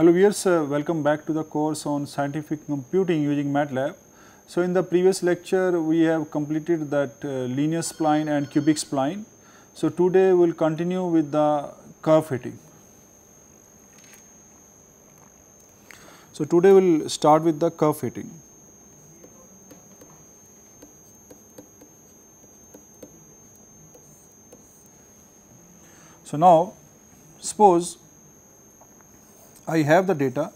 Hello viewers, uh, welcome back to the course on scientific computing using MATLAB. So, in the previous lecture we have completed that uh, linear spline and cubic spline. So, today we will continue with the curve fitting. So, today we will start with the curve fitting. So, now suppose I have the data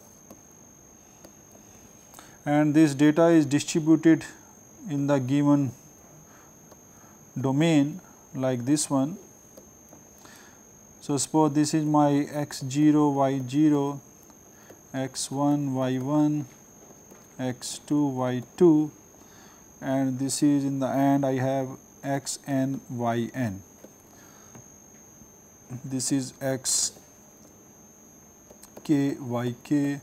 and this data is distributed in the given domain like this one. So, suppose this is my x 0, y 0, x 1, y 1, x 2, y 2 and this is in the end I have x n, y n. This is x k, y k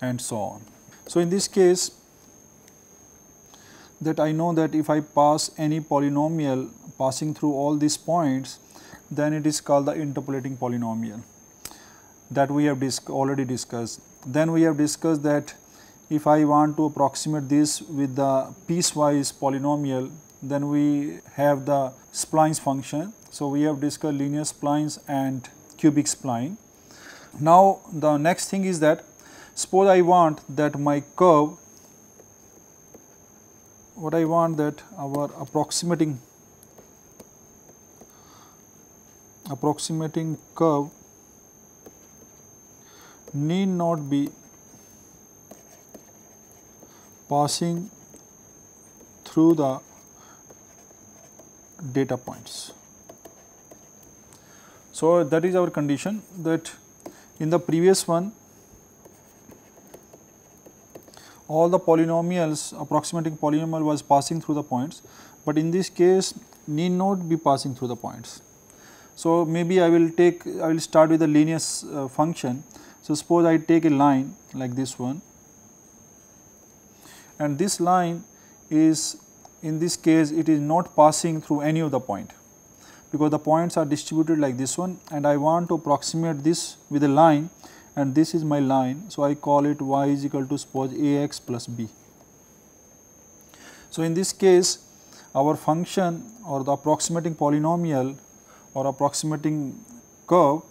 and so on. So, in this case that I know that if I pass any polynomial passing through all these points then it is called the interpolating polynomial that we have already discussed. Then we have discussed that if I want to approximate this with the piecewise polynomial then we have the splines function. So, we have discussed linear splines and cubic spline. Now, the next thing is that suppose I want that my curve what I want that our approximating approximating curve need not be passing through the data points. So, that is our condition that in the previous one all the polynomials approximating polynomial was passing through the points, but in this case need not be passing through the points. So, maybe I will take I will start with a linear uh, function. So, suppose I take a line like this one and this line is in this case it is not passing through any of the point because the points are distributed like this one and I want to approximate this with a line and this is my line. So, I call it y is equal to suppose a x plus b. So, in this case our function or the approximating polynomial or approximating curve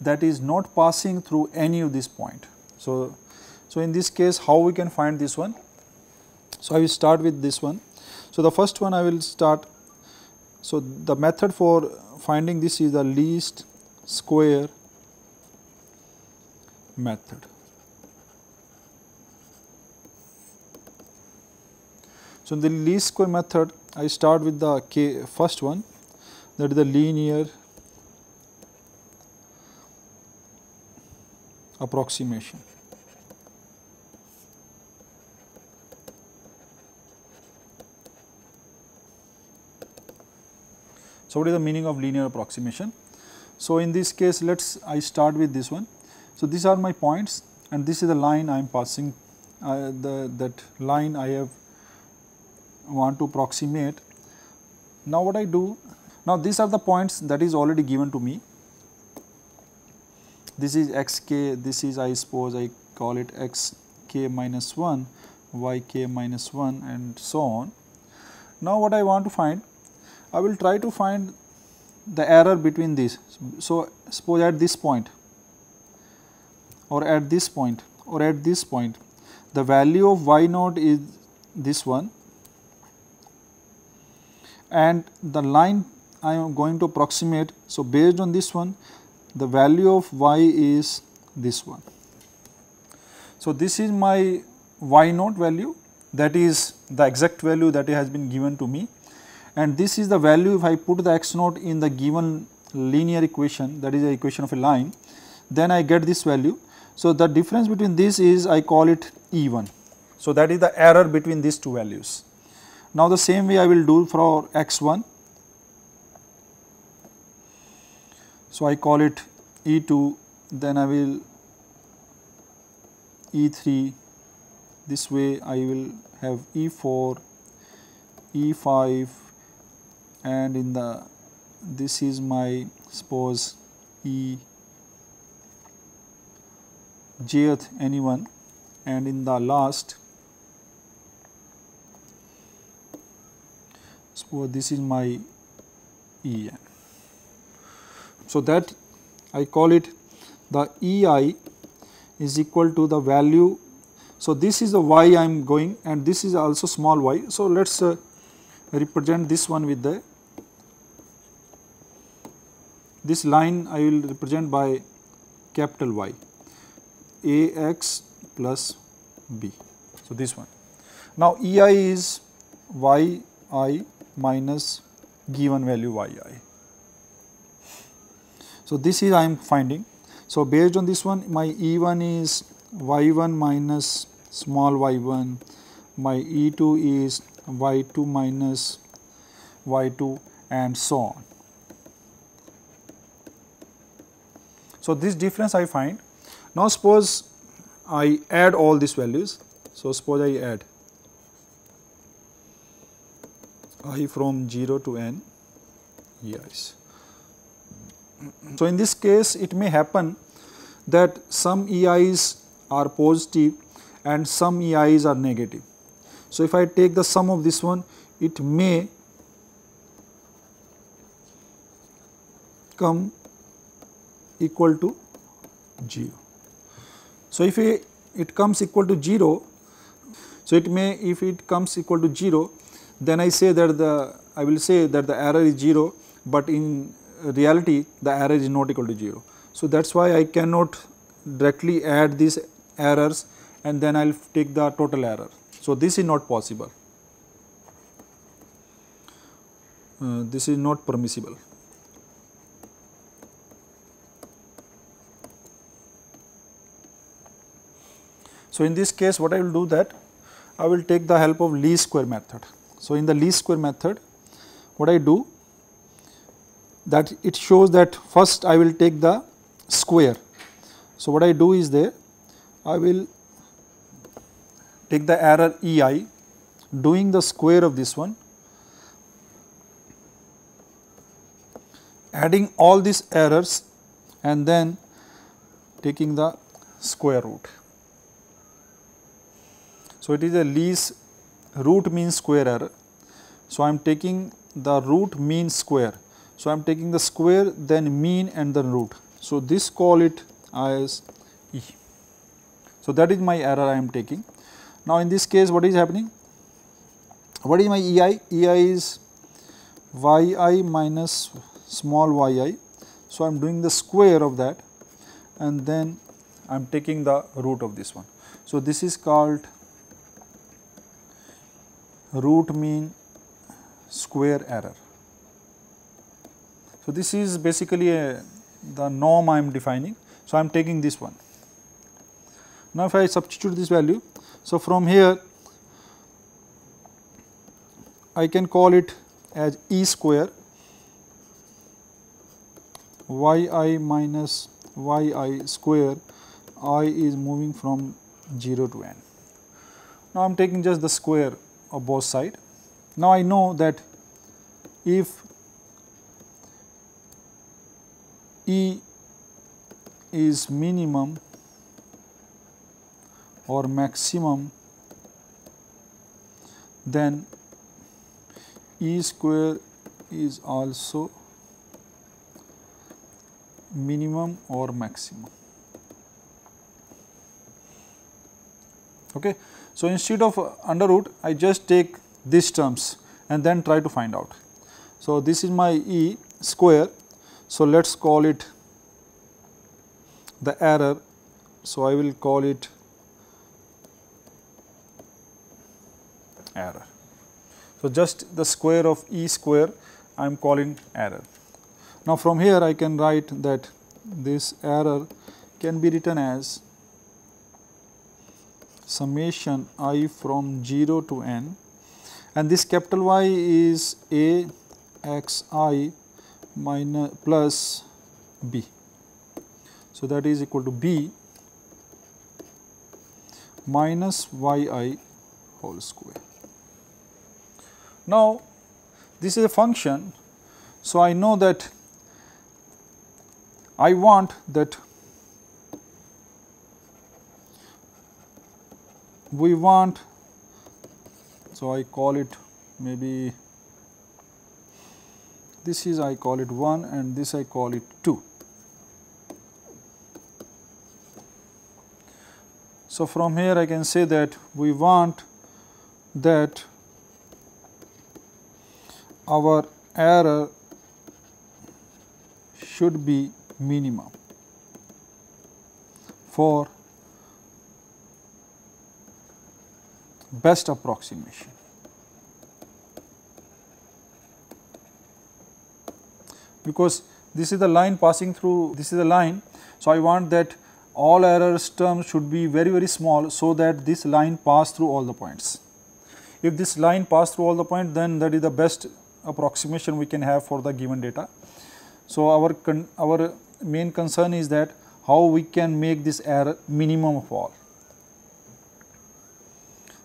that is not passing through any of this point. So, so in this case how we can find this one? So, I will start with this one. So, the first one I will start. So, the method for finding this is the least square method. So, in the least square method I start with the k first one that is the linear approximation. So, what is the meaning of linear approximation? So, in this case let us I start with this one. So, these are my points and this is the line I am passing uh, the that line I have want to approximate. Now, what I do now these are the points that is already given to me. This is x k, this is I suppose I call it x k minus 1, y k minus 1 and so on. Now, what I want to find I will try to find the error between these. So, suppose at this point or at this point or at this point the value of y naught is this one and the line I am going to approximate. So, based on this one the value of y is this one. So, this is my y naught value that is the exact value that has been given to me and this is the value if I put the x naught in the given linear equation that is the equation of a line then I get this value. So, the difference between this is I call it E1. So, that is the error between these two values. Now, the same way I will do for x1. So, I call it E2 then I will E3 this way I will have E4, E5 and in the this is my suppose E jth anyone and in the last suppose this is my En. So, that I call it the EI is equal to the value. So, this is the y I am going and this is also small y. So, let us uh, represent this one with the this line I will represent by capital Y A x plus b. So, this one. Now, E i is y i minus given value y i. So, this is I am finding. So, based on this one my E 1 is y 1 minus small y 1, my E 2 is y 2 minus y 2 and so on. So, this difference I find. Now, suppose I add all these values. So, suppose I add i from 0 to n eis. So, in this case it may happen that some EIs are positive and some EIs are negative. So, if I take the sum of this one it may come equal to 0. So, if it comes equal to 0, so it may if it comes equal to 0 then I say that the I will say that the error is 0, but in reality the error is not equal to 0. So, that is why I cannot directly add these errors and then I will take the total error. So, this is not possible, uh, this is not permissible. So, in this case what I will do that I will take the help of least square method. So, in the least square method what I do that it shows that first I will take the square. So, what I do is there I will take the error E i doing the square of this one adding all these errors and then taking the square root. So, it is a least root mean square error. So, I am taking the root mean square. So, I am taking the square then mean and then root. So, this call it as E. So, that is my error I am taking. Now, in this case what is happening? What is my EI? EI is yi minus small yi. So, I am doing the square of that and then I am taking the root of this one. So, this is called root mean square error. So, this is basically a, the norm I am defining. So, I am taking this one. Now, if I substitute this value, so from here I can call it as E square y i minus y i square i is moving from 0 to n. Now, I am taking just the square of both side. Now, I know that if E is minimum or maximum then E square is also minimum or maximum. Okay. So, instead of under root I just take these terms and then try to find out. So, this is my E square. So, let us call it the error. So, I will call it error. So, just the square of E square I am calling error. Now, from here I can write that this error can be written as summation i from 0 to n and this capital Y is a x i minus plus b. So, that is equal to b minus y i whole square. Now, this is a function. So, I know that I want that we want, so I call it maybe this is I call it 1 and this I call it 2. So, from here I can say that we want that our error should be minimum for best approximation. Because this is the line passing through, this is the line. So, I want that all errors terms should be very very small so that this line pass through all the points. If this line pass through all the points then that is the best approximation we can have for the given data. So, our, our main concern is that how we can make this error minimum of all.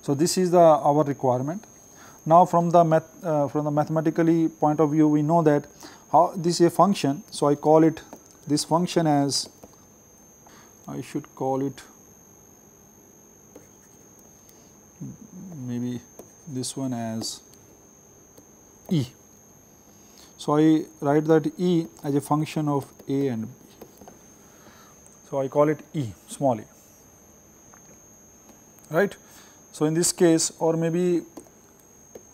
So, this is the our requirement. Now, from the math, uh, from the mathematically point of view we know that how this is a function. So, I call it this function as I should call it maybe this one as E. So, I write that E as a function of A and B. So, I call it E small e right. So, in this case or maybe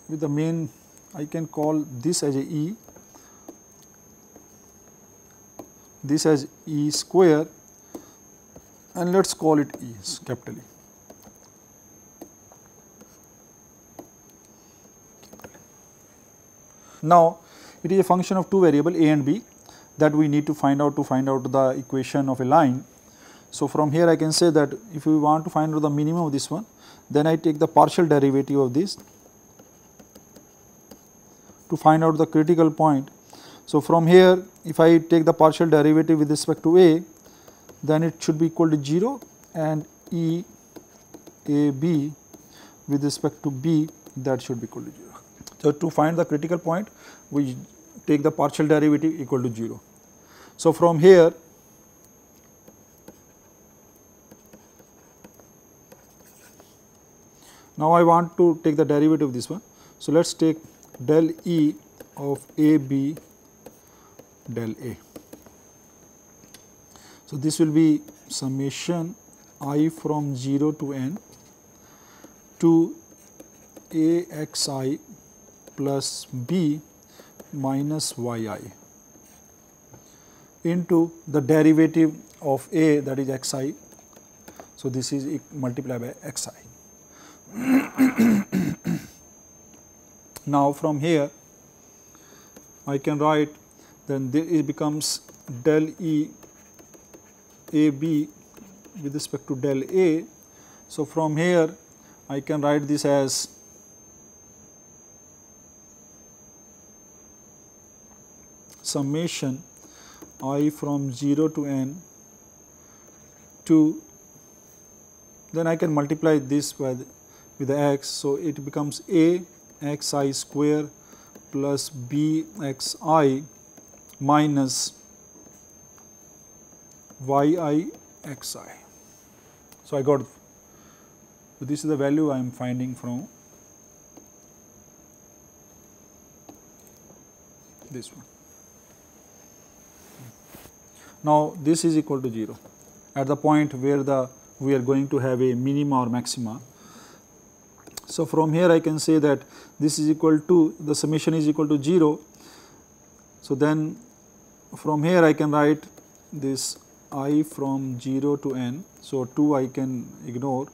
with the main I can call this as a E, this as E square and let us call it E capital E. Now, it is a function of two variable a and b that we need to find out to find out the equation of a line. So, from here I can say that if we want to find out the minimum of this one, then I take the partial derivative of this to find out the critical point. So, from here if I take the partial derivative with respect to a, then it should be equal to 0 and E A B with respect to B that should be equal to 0. So, to find the critical point we take the partial derivative equal to 0. So, from here now I want to take the derivative of this one. So, let us take del E of A B del A. So, this will be summation i from 0 to n to a x i plus b minus y i into the derivative of a that is x i. So, this is multiplied by x i. now, from here I can write then it becomes del E a b with respect to del A. So, from here I can write this as summation i from 0 to n to then I can multiply this by with the x. So, it becomes a x i square plus b x i minus y i x i. So, I got so this is the value I am finding from this one. Now, this is equal to 0 at the point where the we are going to have a minima or maxima. So, from here I can say that this is equal to the summation is equal to 0. So, then from here I can write this i from 0 to n. So, 2 I can ignore.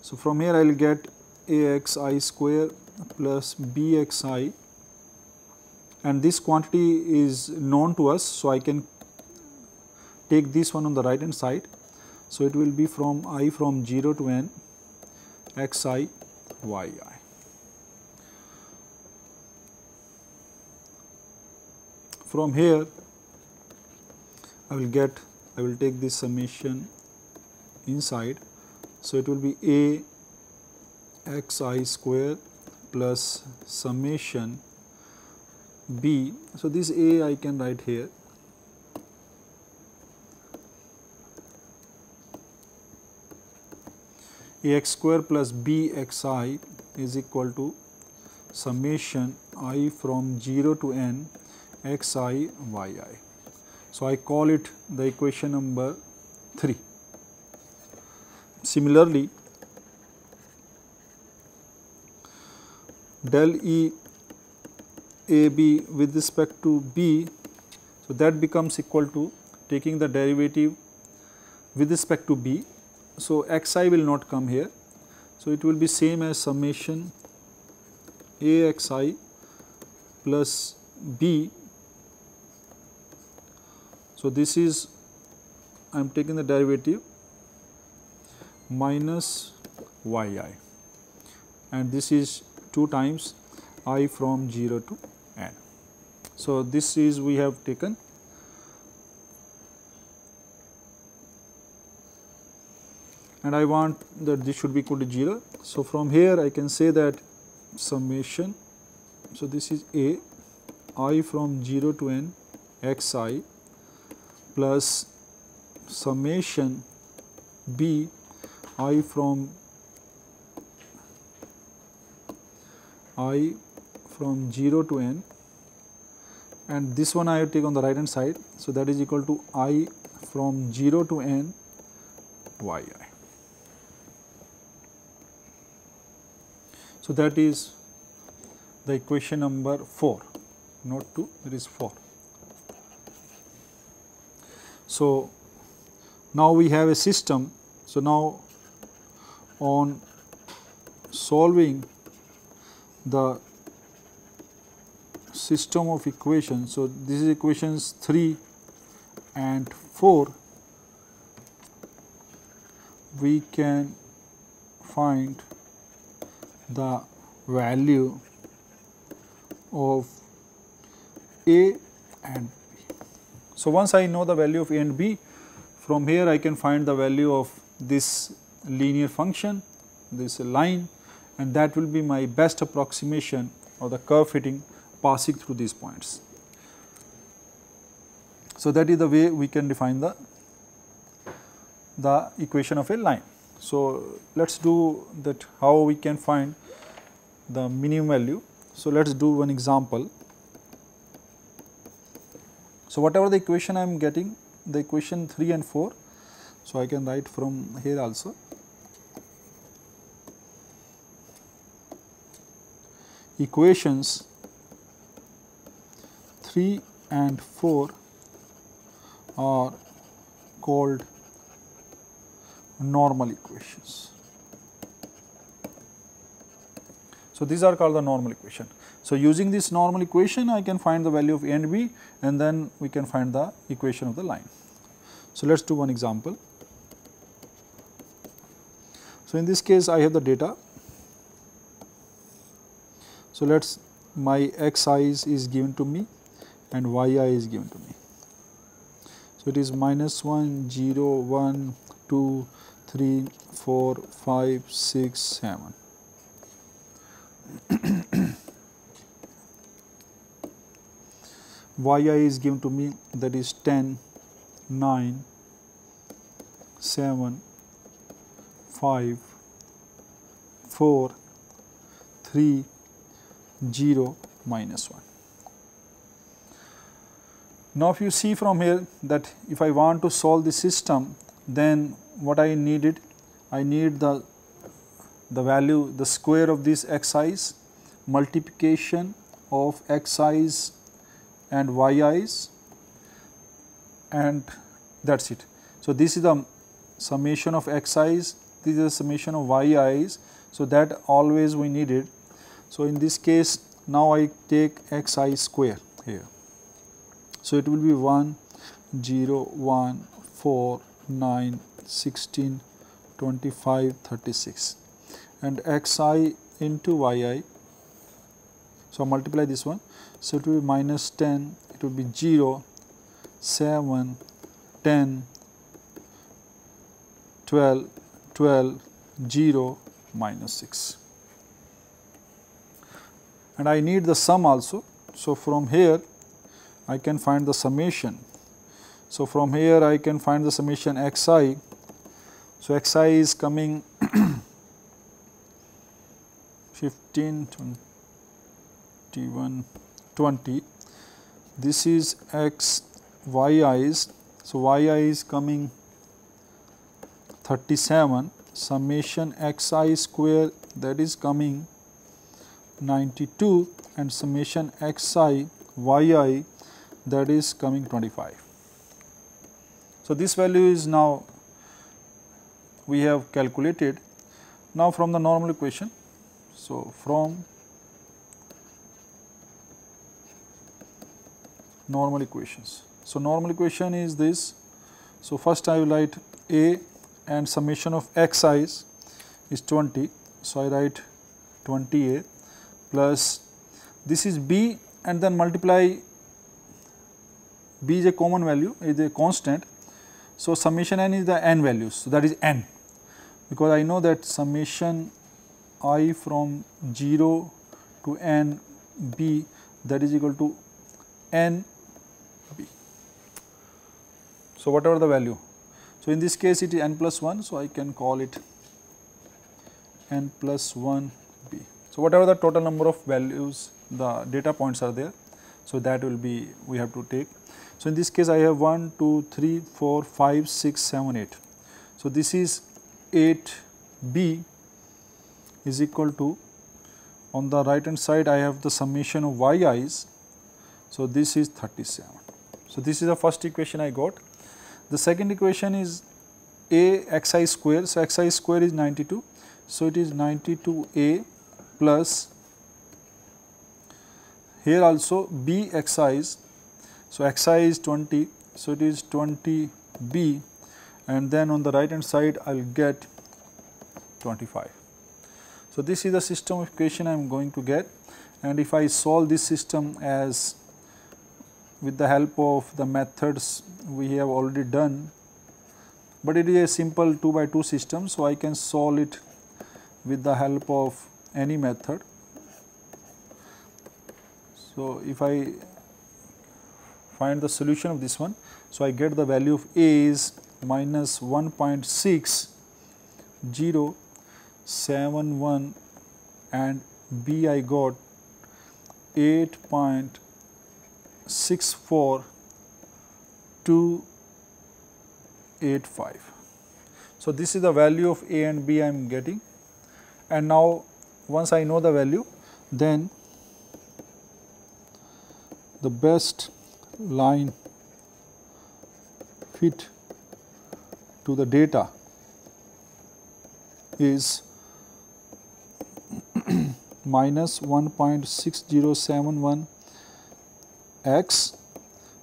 So, from here I will get a x i square plus b x i and this quantity is known to us. So, I can take this one on the right hand side. So, it will be from i from 0 to n x i y i. From here I will get I will take this summation inside. So, it will be a x i square plus summation b. So, this a I can write here. Ax square plus bxi is equal to summation i from 0 to n xi yi. So, I call it the equation number 3. Similarly, del E a b with respect to b, so that becomes equal to taking the derivative with respect to b. So, xi will not come here. So, it will be same as summation a x i plus b. So, this is I am taking the derivative minus y i and this is 2 times i from 0 to n. So, this is we have taken and I want that this should be equal to 0. So, from here I can say that summation. So, this is A i from 0 to n x i plus summation b i from i from 0 to n and this one I have take on the right hand side. So, that is equal to i from 0 to n y i. So, that is the equation number 4 not 2 it is 4. So, now we have a system. So, now on solving the system of equations. So, this is equations 3 and 4 we can find the value of A and B. So, once I know the value of A and B from here I can find the value of this linear function this line and that will be my best approximation of the curve fitting passing through these points. So, that is the way we can define the, the equation of a line. So, let us do that how we can find the minimum value. So, let us do one example. So, whatever the equation I am getting the equation 3 and 4. So, I can write from here also. Equations 3 and 4 are called normal equations. So, these are called the normal equation. So, using this normal equation I can find the value of A and B and then we can find the equation of the line. So, let us do one example. So, in this case I have the data. So, let us my x i is given to me and y i is given to me. So, it is minus 1, 0, 1, 2, 3, 4, 5, 6, 7. yi is given to me that is 10, 9, 7, 5, 4, 3, 0, minus 1. Now, if you see from here that if I want to solve the system then what I needed I need the the value the square of this x i's multiplication of x i's and y i's and that is it. So, this is the summation of x i's this is the summation of y i's. So, that always we needed. So, in this case now I take x i square here. So, it will be 1 0 1 4 9 16 25 36 and xi into yi. So, multiply this one. So, it will be minus 10, it will be 0, 7, 10, 12, 12, 0, minus 6. And I need the sum also. So, from here I can find the summation. So, from here I can find the summation xi. So, xi is coming 15, 21, 20. This is x y i's. So, y i is coming 37 summation x i square that is coming 92 and summation x i y i that is coming 25. So, this value is now we have calculated. Now, from the normal equation, so from normal equations. So, normal equation is this. So, first I will write A and summation of x i's is 20. So, I write 20 A plus this is B and then multiply B is a common value is a constant. So, summation n is the n values. So, that is n because I know that summation i from 0 to n b that is equal to n b. So, whatever the value. So, in this case it is n plus 1. So, I can call it n plus 1 b. So, whatever the total number of values the data points are there. So, that will be we have to take. So, in this case I have 1, 2, 3, 4, 5, 6, 7, 8. So, this is 8 b is equal to on the right hand side I have the summation of y i's. So, this is 37. So, this is the first equation I got. The second equation is a x i square. So, x i square is 92. So, it is 92 a plus here also b x i's. So, x i is 20. So, it is 20 b and then on the right hand side I will get 25. So, this is the system of equation I am going to get and if I solve this system as with the help of the methods we have already done, but it is a simple 2 by 2 system. So, I can solve it with the help of any method. So, if I find the solution of this one, so I get the value of A is minus 1.6071 and B I got 8.64285. So, this is the value of A and B I am getting and now once I know the value then the best line fit to the data is minus 1.6071 x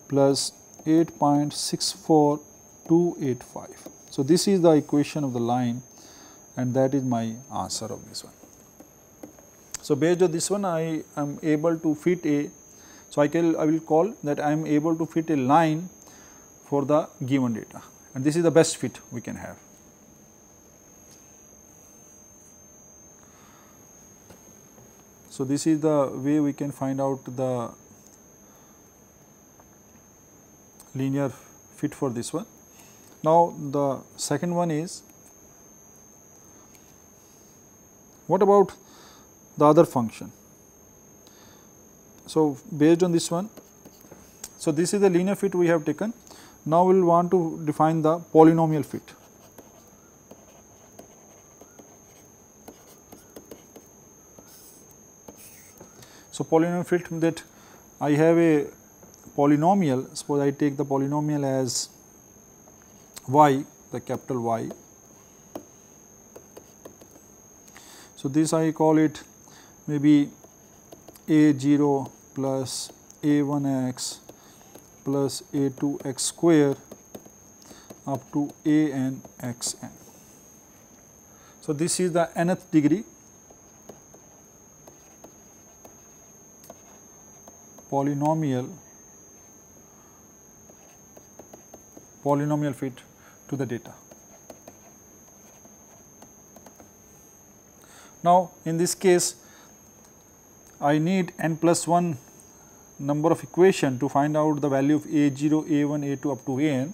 plus 8.64285. So, this is the equation of the line and that is my answer of this one. So, based on this one I am able to fit a, so I, can, I will call that I am able to fit a line for the given data and this is the best fit we can have. So, this is the way we can find out the linear fit for this one. Now, the second one is what about the other function? So, based on this one, so this is the linear fit we have taken now, we will want to define the polynomial fit. So, polynomial fit that I have a polynomial, suppose I take the polynomial as y, the capital Y. So, this I call it maybe a 0 plus a 1 x plus a 2 x square up to a n x n. So, this is the nth degree polynomial polynomial fit to the data. Now, in this case I need n plus 1 number of equation to find out the value of a0, a1, a2 up to an.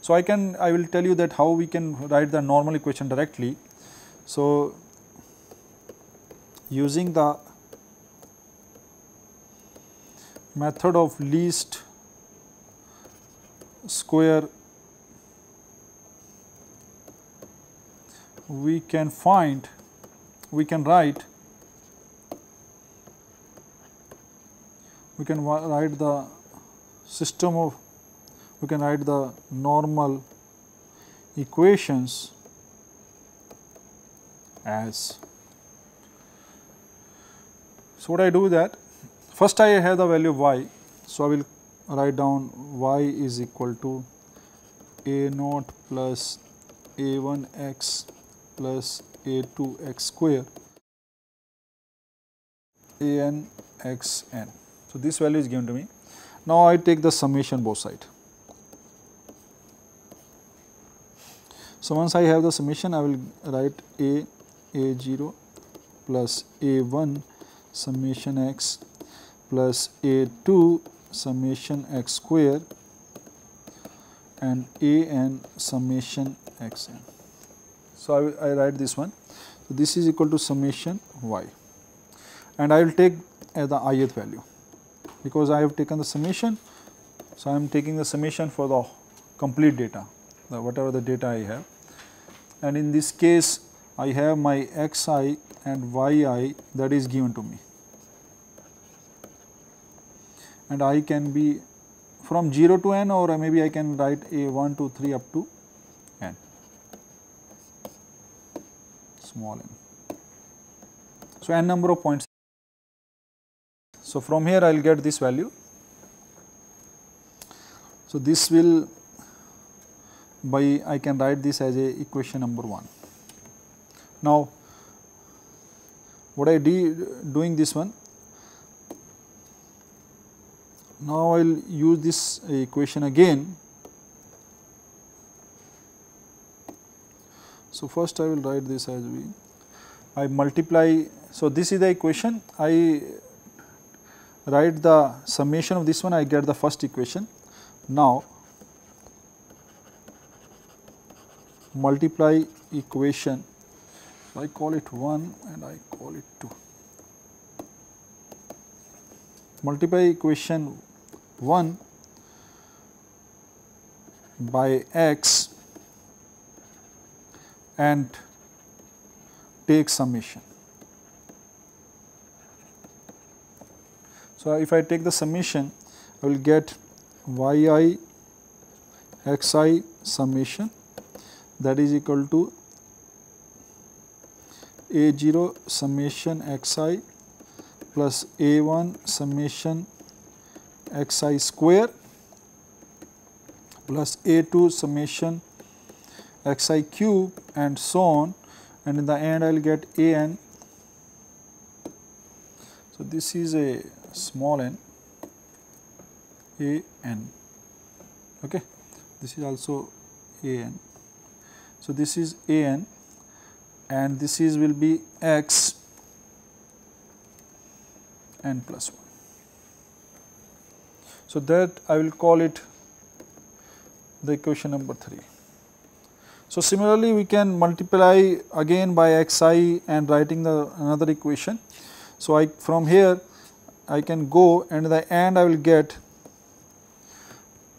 So, I can I will tell you that how we can write the normal equation directly. So, using the method of least square we can find we can write we can write the system of we can write the normal equations as so what I do that first I have the value y so I will write down y is equal to a naught plus a1 x plus a2 x square a n x n. So, this value is given to me. Now, I take the summation both side. So, once I have the summation I will write a a 0 plus a 1 summation x plus a 2 summation x square and a n summation x n. So, I, I write this one. So, this is equal to summation y and I will take as the ith value because I have taken the summation. So, I am taking the summation for the complete data the whatever the data I have and in this case I have my xi and yi that is given to me and i can be from 0 to n or maybe I can write a 1 2 3 up to n small n. So, n number of points. So, from here I will get this value. So, this will by I can write this as a equation number 1. Now, what I did doing this one, now I will use this equation again So, first I will write this as V. I multiply. So, this is the equation. I write the summation of this one, I get the first equation. Now, multiply equation. I call it 1 and I call it 2. Multiply equation 1 by x and take summation. So, if I take the summation I will get yi xi summation that is equal to a0 summation xi plus a1 summation xi square plus a2 summation xi cube and so on and in the end I will get a n. So, this is a small n a n okay this is also a n. So, this is a n and this is will be x n plus 1. So, that I will call it the equation number 3. So, similarly we can multiply again by xi and writing the another equation. So, I from here I can go and the end I will get.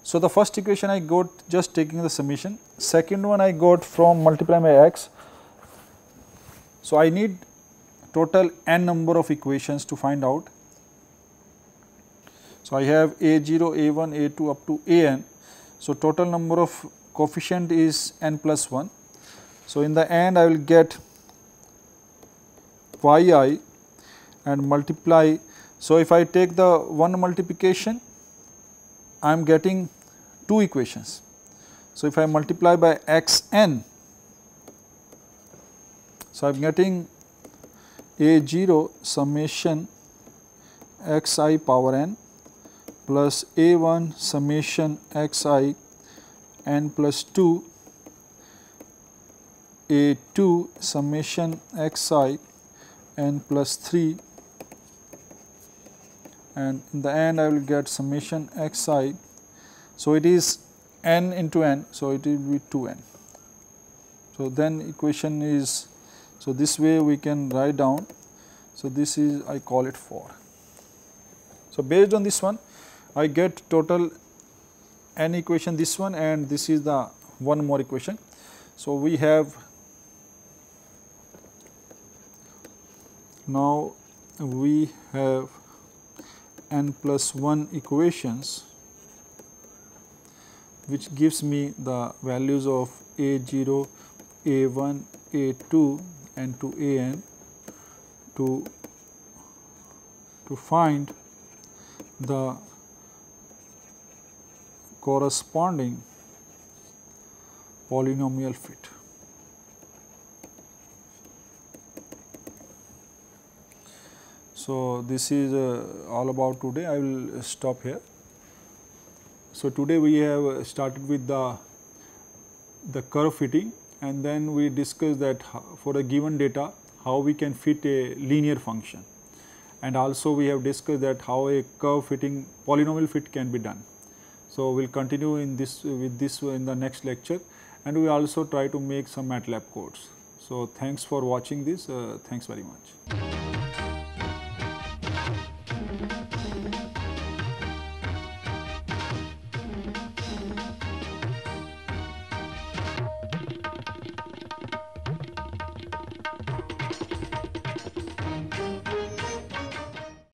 So, the first equation I got just taking the summation, second one I got from multiply by x. So, I need total n number of equations to find out. So, I have a0, a1, a2 up to an. So, total number of coefficient is n plus 1. So, in the end I will get yi and multiply. So, if I take the one multiplication I am getting two equations. So, if I multiply by x n, so I am getting a 0 summation x i power n plus a 1 summation x i n plus 2 a 2 summation x i n plus 3 and in the end I will get summation x i. So, it is n into n. So, it will be 2 n. So, then equation is so this way we can write down. So, this is I call it 4. So, based on this one I get total n equation this one and this is the one more equation. So, we have now we have n plus 1 equations which gives me the values of a0, a1, a2 and to an to to find the corresponding polynomial fit. So, this is uh, all about today. I will stop here. So, today we have started with the, the curve fitting and then we discussed that for a given data how we can fit a linear function and also we have discussed that how a curve fitting polynomial fit can be done. So, we will continue in this with this in the next lecture and we also try to make some MATLAB codes. So, thanks for watching this, uh, thanks very much.